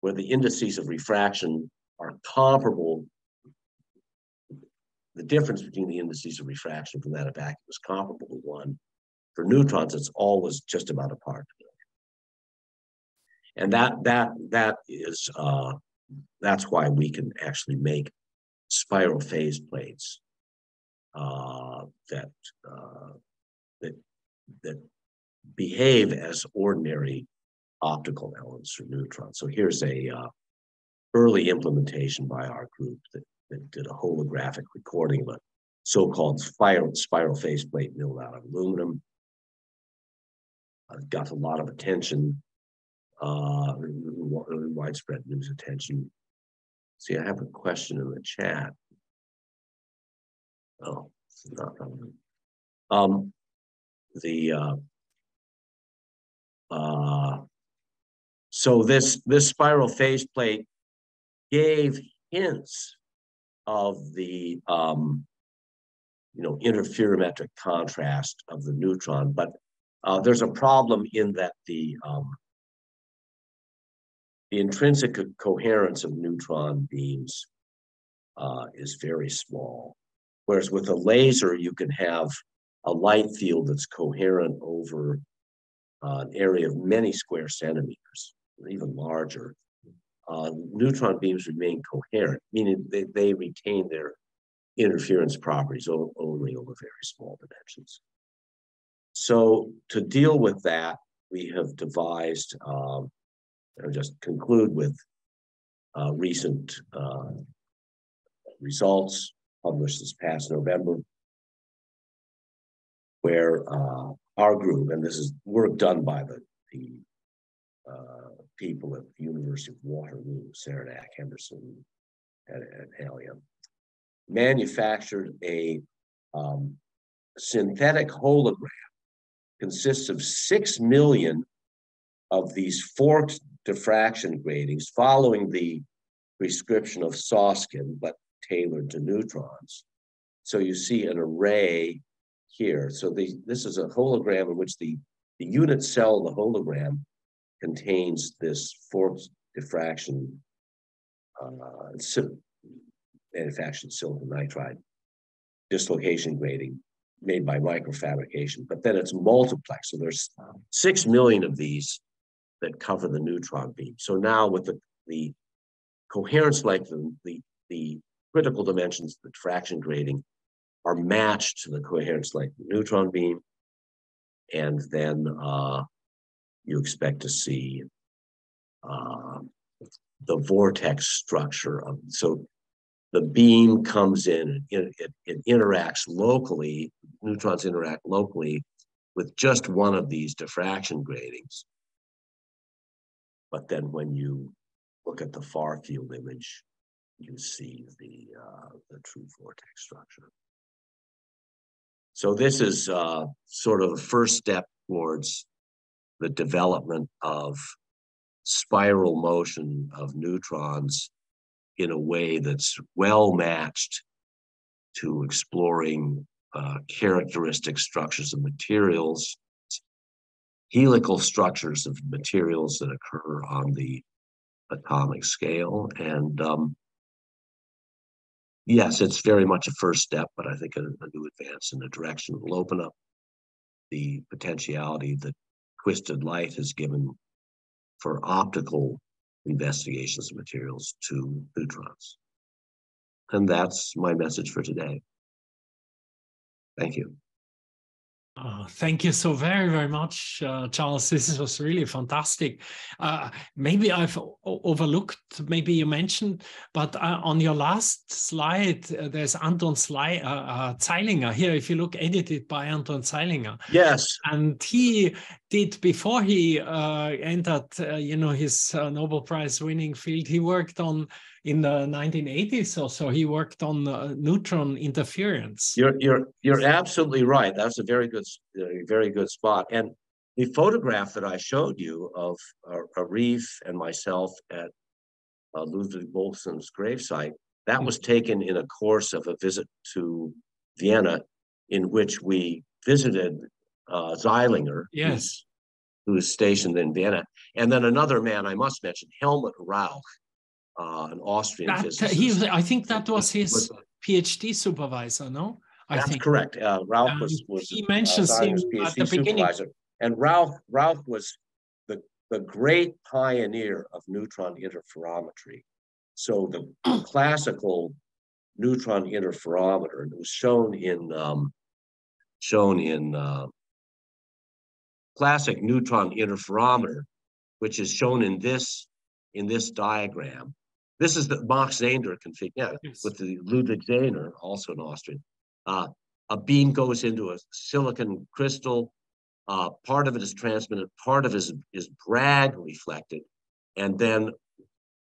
where the indices of refraction are comparable, the difference between the indices of refraction from that of vacuum is comparable to 1. For neutrons, it's always just about a part. And that that that is uh, that's why we can actually make spiral phase plates uh, that uh, that that behave as ordinary optical elements for neutrons. So here's a uh, early implementation by our group that, that did a holographic recording of a so-called spiral, spiral phase plate milled out of aluminum. Got a lot of attention, uh, widespread news attention. See, I have a question in the chat. Oh, not um, the uh, uh, so this this spiral phase plate gave hints of the um, you know interferometric contrast of the neutron, but uh, there's a problem in that the um, the intrinsic coherence of neutron beams uh, is very small. Whereas with a laser, you can have a light field that's coherent over uh, an area of many square centimeters, even larger. Uh, neutron beams remain coherent, meaning they, they retain their interference properties only over very small dimensions. So to deal with that, we have devised um, I'll just conclude with uh, recent uh, results published this past November, where uh, our group, and this is work done by the, the uh, people at the University of Waterloo, Sarenac, Henderson, and, and manufactured a um, synthetic hologram consists of six million of these forked diffraction gratings following the prescription of Soskin, but tailored to neutrons. So you see an array here. So the, this is a hologram in which the, the unit cell, the hologram, contains this forked diffraction uh, manufactured silicon nitride dislocation grating made by microfabrication, but then it's multiplex. So there's six million of these that cover the neutron beam. So now with the, the coherence length and the, the critical dimensions, the diffraction grating, are matched to the coherence length neutron beam. And then uh, you expect to see uh, the vortex structure of, so the beam comes in, it, it, it interacts locally, neutrons interact locally with just one of these diffraction gratings. But then when you look at the far field image, you see the, uh, the true vortex structure. So this is uh, sort of the first step towards the development of spiral motion of neutrons in a way that's well matched to exploring uh, characteristic structures of materials helical structures of materials that occur on the atomic scale. And um, yes, it's very much a first step, but I think a, a new advance in the direction will open up the potentiality that twisted light has given for optical investigations of materials to neutrons. And that's my message for today. Thank you. Oh, thank you so very, very much, uh, Charles. This was really fantastic. Uh, maybe I've overlooked, maybe you mentioned, but uh, on your last slide, uh, there's Anton Sly, uh, uh, Zeilinger here. If you look, edited by Anton Zeilinger. Yes. And he did, before he entered, you know, his Nobel Prize winning field, he worked on in the 1980s or so he worked on uh, neutron interference. You're you're you're absolutely right. That's a very good very good spot. And the photograph that i showed you of uh, Arif and myself at uh, ludwig boltzmann's gravesite that was taken in a course of a visit to vienna in which we visited uh, zeilinger yes who is stationed in vienna and then another man i must mention helmut rauch uh, an Austrian that, physicist. He, I think that was his PhD supervisor, no? I That's think. correct. Uh, Rauch um, was, was he mentions uh, him PhD at the beginning. And Rauch Rauch was the the great pioneer of neutron interferometry. So the <clears throat> classical neutron interferometer it was shown in um, shown in uh, classic neutron interferometer, which is shown in this in this diagram. This is the Mach Zehnder config, yeah, yes. with the Ludwig Zehnder, also an Austrian. Uh, a beam goes into a silicon crystal. Uh, part of it is transmitted, part of it is, is Bragg reflected. And then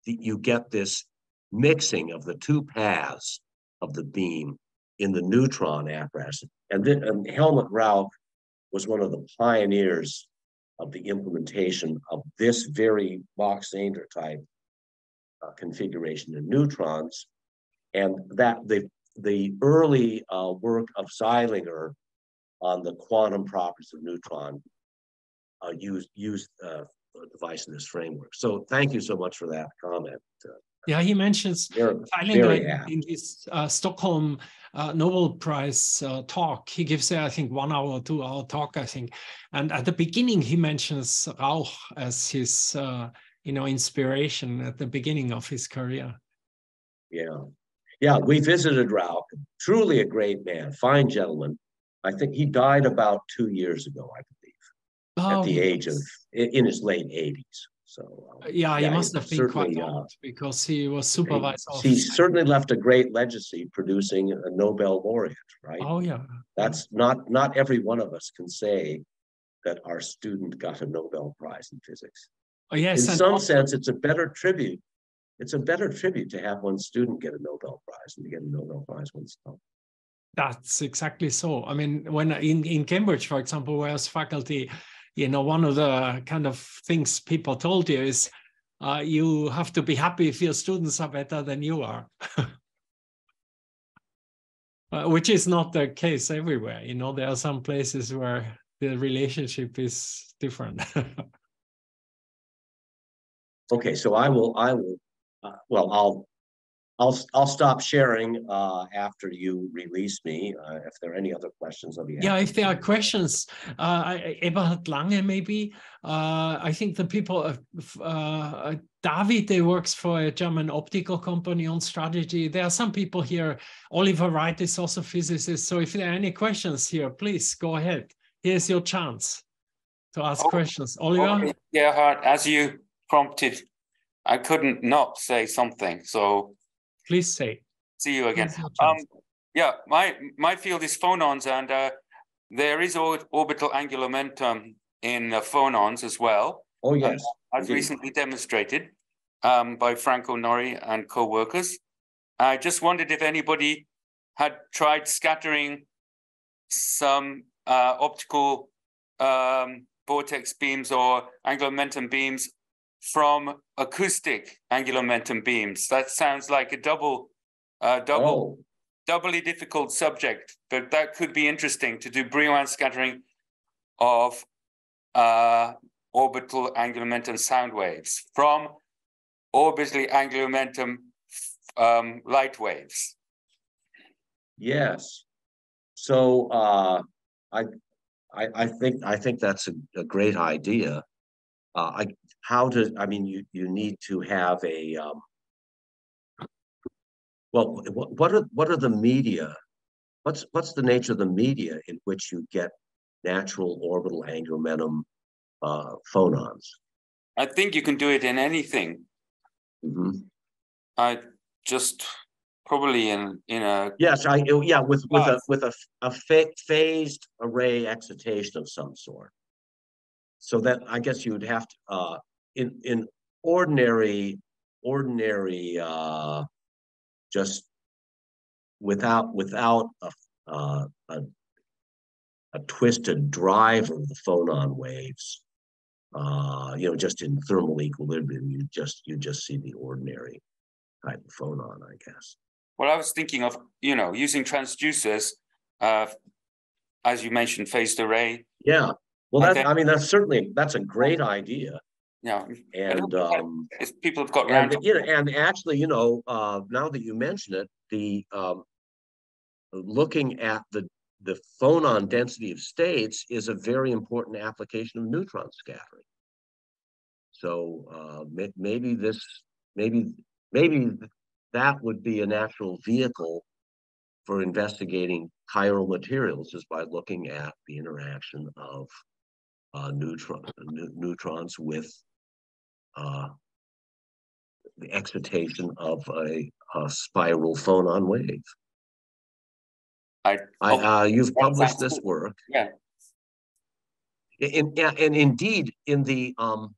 the, you get this mixing of the two paths of the beam in the neutron apparatus. And, then, and Helmut Rauch was one of the pioneers of the implementation of this very Mach Zehnder type uh, configuration in neutrons, and that the the early uh, work of Zeilinger on the quantum properties of neutron uh, used used uh, a device in this framework. So thank you so much for that comment. Yeah, he mentions Zeilinger in his uh, Stockholm uh, Nobel Prize uh, talk. He gives, a, I think, one hour, two hour talk, I think. And at the beginning, he mentions Rauch as his, uh, you know, inspiration at the beginning of his career. Yeah. Yeah, we visited Rauch. Truly a great man, fine gentleman. I think he died about two years ago, I believe, oh, at the age of, in his late 80s. So um, yeah, he must have been quite uh, old because he was supervised. He, he certainly left a great legacy, producing a Nobel laureate. Right? Oh yeah. That's not not every one of us can say that our student got a Nobel Prize in physics. Oh yes. In some also, sense, it's a better tribute. It's a better tribute to have one student get a Nobel Prize than to get a Nobel Prize oneself. That's exactly so. I mean, when in, in Cambridge, for example, where I was faculty, you know, one of the kind of things people told you is uh, you have to be happy if your students are better than you are. <laughs> uh, which is not the case everywhere. You know, there are some places where the relationship is different. <laughs> okay, so I will, I will, uh, well, I'll I'll I'll stop sharing uh, after you release me. Uh, if there are any other questions, I'll be yeah. If there are questions, uh, Eberhard Lange maybe. Uh, I think the people, uh, uh, David, they works for a German optical company on strategy. There are some people here. Oliver Wright is also physicist. So if there are any questions here, please go ahead. Here's your chance to ask oh, questions. Oliver. Okay. Yeah, as you prompted, I couldn't not say something. So Please say. See you again. Um, yeah, my my field is phonons, and uh, there is orbital angular momentum in uh, phonons as well. Oh yes, uh, I've recently demonstrated um, by Franco Nori and co-workers. I just wondered if anybody had tried scattering some uh, optical um, vortex beams or angular momentum beams from acoustic angular momentum beams. That sounds like a double, uh, double, oh. doubly difficult subject, but that could be interesting to do Brillouin scattering of uh, orbital angular momentum sound waves from orbitally angular momentum um, light waves. Yes. So uh, I, I, I think I think that's a, a great idea. Uh, I how to, I mean, you, you need to have a, um, Well, what are what are the media? What's what's the nature of the media in which you get natural orbital angular momentum uh, phonons? I think you can do it in anything. Mm-hmm. I just probably in in a yes, I yeah with with a with a a phased array excitation of some sort. So that I guess you would have to uh, in in ordinary ordinary uh, just without without a, uh, a, a twisted drive of the phonon waves. Uh, you know, just in thermal equilibrium, you just you just see the ordinary type of phonon, I guess. Well, I was thinking of you know using transducers, uh, as you mentioned, phased array. Yeah, well, that I mean that's certainly that's a great idea. Yeah, and um, people have got and, you know, and actually, you know, uh, now that you mention it, the um, looking at the the phonon density of states is a very important application of neutron scattering. So uh, may, maybe this, maybe maybe that would be a natural vehicle for investigating chiral materials is by looking at the interaction of uh, neutron, neutrons with uh, the excitation of a, a, spiral phonon wave. I, I uh, you've published this work. Yeah. And, and indeed, in the um,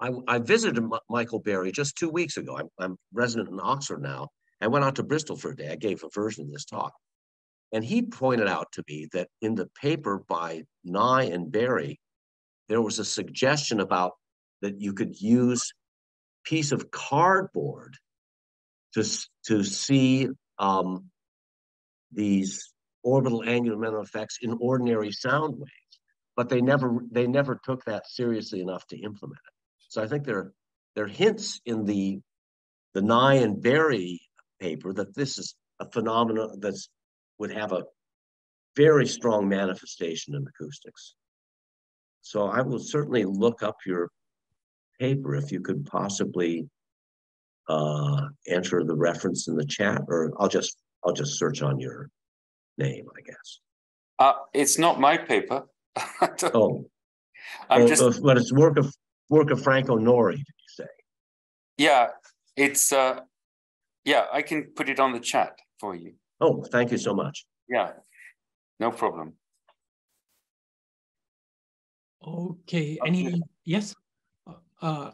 I, I visited Michael Berry just two weeks ago. I'm, I'm resident in Oxford now. I went out to Bristol for a day. I gave a version of this talk. And he pointed out to me that in the paper by Nye and Berry, there was a suggestion about that you could use piece of cardboard to, to see um, these orbital angular momentum effects in ordinary sound waves. But they never they never took that seriously enough to implement it. So I think there, there are hints in the the Nye and Berry paper that this is a phenomenon that would have a very strong manifestation in acoustics. So I will certainly look up your paper if you could possibly uh, enter the reference in the chat, or I'll just I'll just search on your name, I guess. Uh, it's not my paper. <laughs> oh, I'm oh, just. But it's work of work of Franco Nori. Did you say? Yeah, it's. Uh, yeah, I can put it on the chat for you. Oh, thank you so much. Yeah, no problem. Okay. Any? Yes. Uh,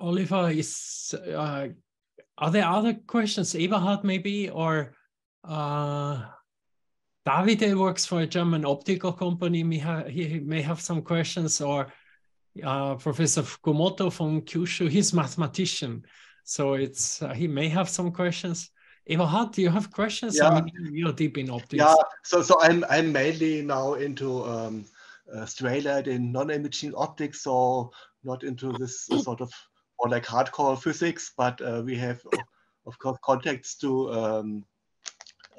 Oliver, is uh, are there other questions? Eberhard, maybe, or uh, Davide works for a German optical company. May ha he may have some questions, or uh, Professor Fukumoto from Kyushu. He's mathematician, so it's uh, he may have some questions. Eberhard, do you have questions? Yeah. I mean, you're deep in optics. Yeah, so so I'm I'm mainly now into um, uh, straylight in non-imaging optics, so not into this sort of more like hardcore physics, but uh, we have, of course, contacts to um,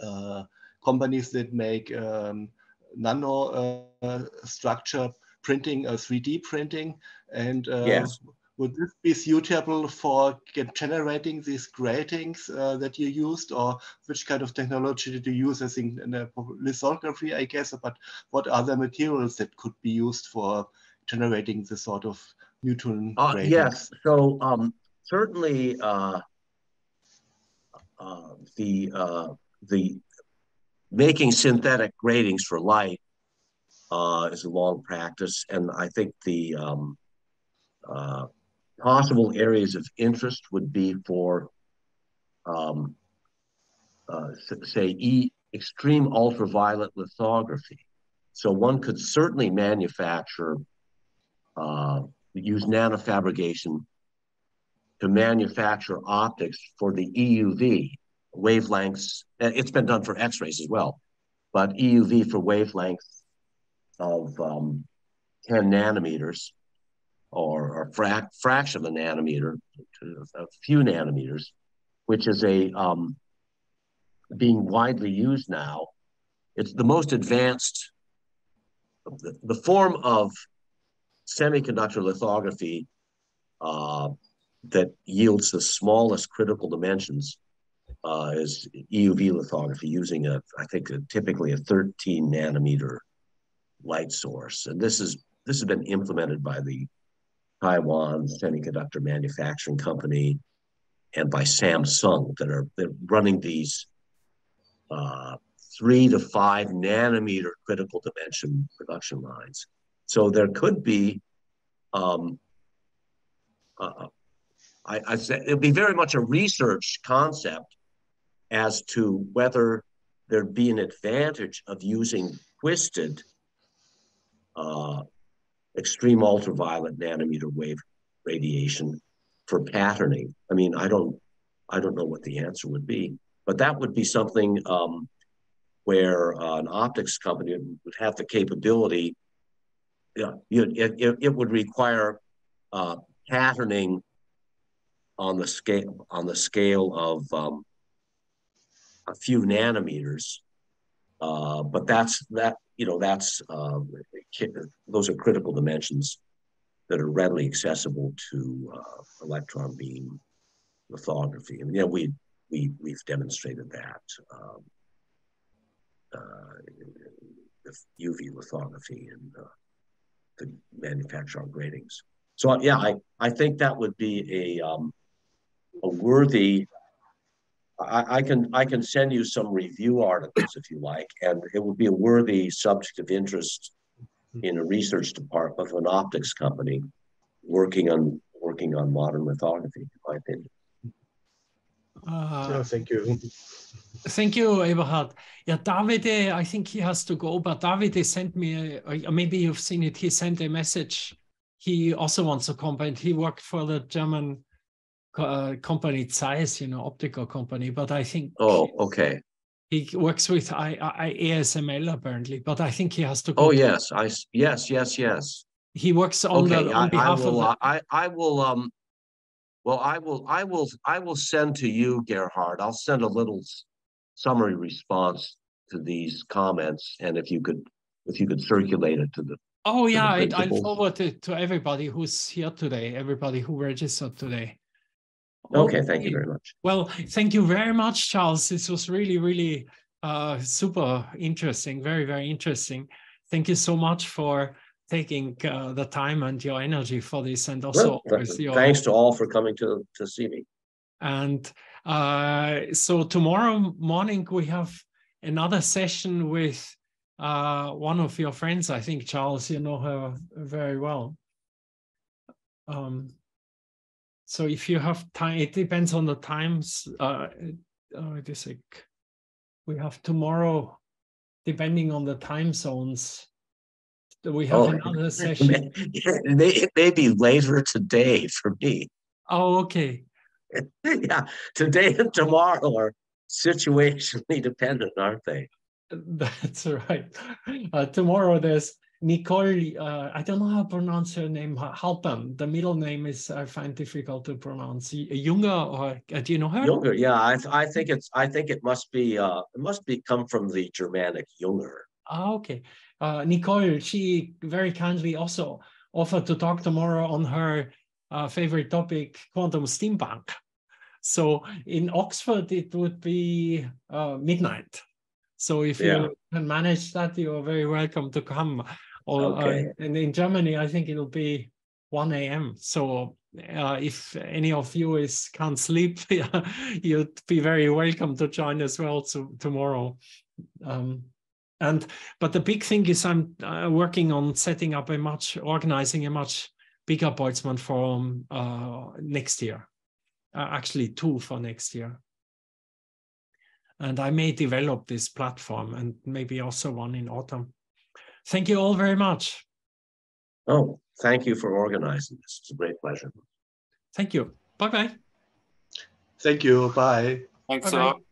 uh, companies that make um, nano uh, structure printing, 3D uh, printing, and uh, yes. would this be suitable for generating these gratings uh, that you used, or which kind of technology did you use? I think lithography, I guess, but what other materials that could be used for generating this sort of Newton uh, Yes, so um, certainly uh, uh, the uh, the making synthetic gratings for light uh, is a long practice, and I think the um, uh, possible areas of interest would be for um, say e extreme ultraviolet lithography. So one could certainly manufacture uh, use nanofabrication to manufacture optics for the EUV wavelengths. It's been done for X-rays as well, but EUV for wavelengths of um, 10 nanometers or, a fra fraction of a nanometer to a few nanometers, which is a um, being widely used now. It's the most advanced, the, the form of semiconductor lithography uh, that yields the smallest critical dimensions uh, is EUV lithography using a, I think, a, typically a 13 nanometer light source. And this is this has been implemented by the Taiwan Semiconductor Manufacturing Company and by Samsung that are they're running these uh, three to five nanometer critical dimension production lines. So there could be, um, uh, I, I said it'd be very much a research concept as to whether there'd be an advantage of using twisted uh, extreme ultraviolet nanometer wave radiation for patterning. I mean, I don't, I don't know what the answer would be, but that would be something um, where uh, an optics company would have the capability. Yeah, you it, it, it, would require uh, patterning on the scale on the scale of um, a few nanometers. Uh, but that's that you know that's uh, those are critical dimensions that are readily accessible to uh, electron beam lithography. And yeah, we we we've demonstrated that um, uh, UV lithography and the manufacture gratings. So yeah, I I think that would be a um, a worthy I, I, can I can send you some review articles if you like, and it would be a worthy subject of interest in a research department of an optics company working on working on modern lithography, in my opinion. Uh, thank you. Thank you, Eberhard. Yeah, Davide, I think he has to go, but Davide sent me, a, maybe you've seen it, he sent a message. He also wants to come, and he worked for the German uh, company Zeiss, you know, optical company, but I think. Oh, okay. He works with I, I, ASML apparently, but I think he has to. Go oh yes, I yes yes yes. He works on okay, the on I, behalf I will, of. The... I I will um. Well, I will I will I will send to you, Gerhard. I'll send a little summary response to these comments, and if you could if you could circulate it to the Oh yeah, I, will forward it to everybody who's here today, everybody who registered today. Okay, thank you very much. Well, thank you very much, Charles. This was really, really uh, super interesting, very, very interesting. Thank you so much for taking uh, the time and your energy for this, and also well, your... thanks to all for coming to to see me. And uh, so tomorrow morning we have another session with uh, one of your friends. I think Charles, you know her very well. Um, so if you have time, it depends on the times. Uh, uh, it is like we have tomorrow, depending on the time zones. We have oh, another <laughs> session. It may, it may be later today for me. Oh, okay. <laughs> yeah, today and tomorrow are situationally dependent, aren't they? <laughs> That's right. Uh, tomorrow there's Nicole, uh, I don't know how to pronounce her name, Halpern. The middle name is, I find difficult to pronounce. Yunger, or uh, do you know her? Yunger, yeah. I, I think it's, I think it must be, uh, it must be come from the Germanic Junger. Ah, okay. Uh, Nicole, she very kindly also offered to talk tomorrow on her uh, favorite topic, quantum steampunk. So in Oxford, it would be uh, midnight. So if yeah. you can manage that, you are very welcome to come. Or, uh, okay. and in Germany, I think it'll be 1 a.m. So uh, if any of you is can't sleep, <laughs> you'd be very welcome to join as well to, tomorrow. Um, and but the big thing is I'm uh, working on setting up a much organizing a much bigger Boltzmann forum uh, next year. Uh, actually, two for next year. And I may develop this platform and maybe also one in autumn. Thank you all very much. Oh, thank you for organizing this. It's a great pleasure. Thank you. Bye bye. Thank you. Bye. Thanks bye -bye. a lot.